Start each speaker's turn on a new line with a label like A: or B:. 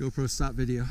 A: GoPro stop video.